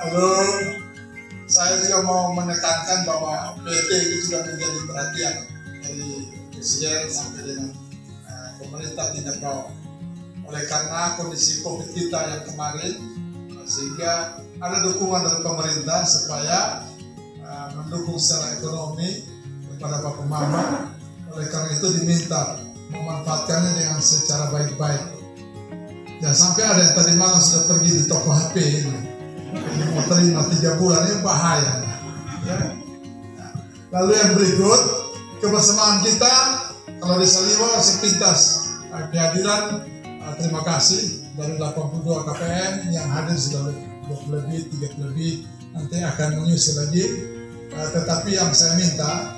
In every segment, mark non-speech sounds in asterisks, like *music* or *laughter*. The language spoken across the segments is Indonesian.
Lalu saya juga mau menekankan bahwa PT itu sudah menjadi perhatian dari presiden sampai dengan uh, pemerintah tidak bawah. Oleh karena kondisi COVID kita yang kemarin, sehingga ada dukungan dari pemerintah supaya uh, mendukung secara ekonomi kepada Bapak Mama. Oleh karena itu diminta memanfaatkannya dengan secara baik-baik. Ya sampai ada yang tadi malam sudah pergi di toko HP ini. Terima tiga bulan ini bahaya. Ya. Lalu yang berikut kebersamaan kita kalau di Saliwa sepintas kehadiran uh, terima kasih dari 82 KPM yang hadir sudah 20 lebih, 30 lebih nanti akan menyusul lagi. Uh, tetapi yang saya minta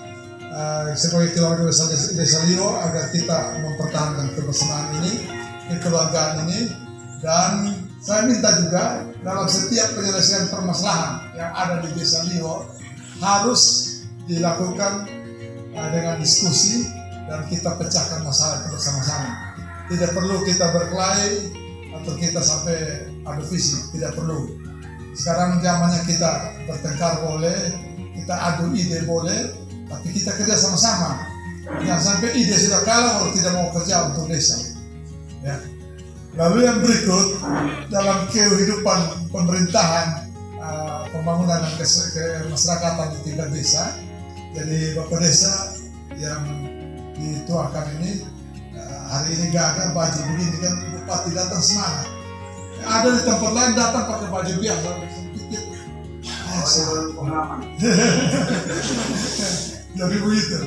uh, sebagai keluarga besar Desa Liwo agar kita mempertahankan kebersamaan ini, kekeluargaan ini dan saya minta juga dalam setiap penyelesaian permasalahan yang ada di Desa Liwo harus dilakukan uh, dengan diskusi dan kita pecahkan masalah itu bersama-sama. Tidak perlu kita berkelahi atau kita sampai adu visi, tidak perlu. Sekarang zamannya kita bertengkar boleh, kita adu ide boleh, tapi kita kerja sama-sama. Jangan sampai ide sudah kalah kalau tidak mau kerja untuk desa. Ya. Lalu yang berikut dalam kehidupan pemerintahan uh, pembangunan dan kemasyarakatan di tingkat desa. Jadi bapak desa yang dituakan ini uh, hari ini gagal baju begini kan bupati datang semangat. Ada di tempat lain datang pakai baju biasa. Pikir, pengalaman. *laughs* Jadi begitu.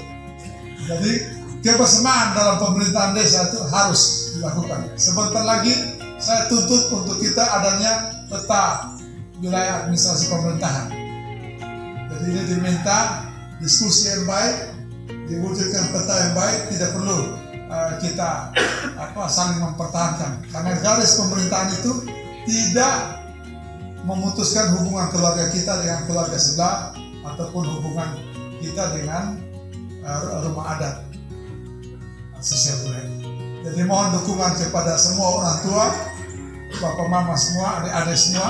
Jadi kebersamaan dalam pemerintahan desa itu harus dilakukan. Sebentar lagi saya tuntut untuk kita adanya peta wilayah administrasi pemerintahan. Jadi ini diminta diskusi yang baik, diwujudkan peta yang baik, tidak perlu uh, kita apa saling mempertahankan. Karena garis pemerintahan itu tidak memutuskan hubungan keluarga kita dengan keluarga sebelah ataupun hubungan kita dengan uh, rumah adat sosial budaya. Jadi mohon dukungan kepada semua orang tua, bapak mama semua, adik-adik semua.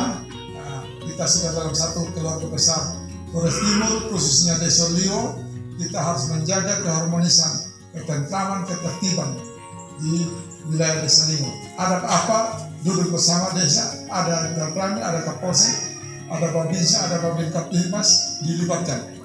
Nah, kita sudah dalam satu keluarga besar Flores Timur, khususnya Desa Lio. Kita harus menjaga keharmonisan, ketentraman, ketertiban di wilayah Desa Lio. Ada apa? Duduk bersama desa, ada Rami, ada Kapolsek, ada Babinsa, ada Babin Kaptimas dilibatkan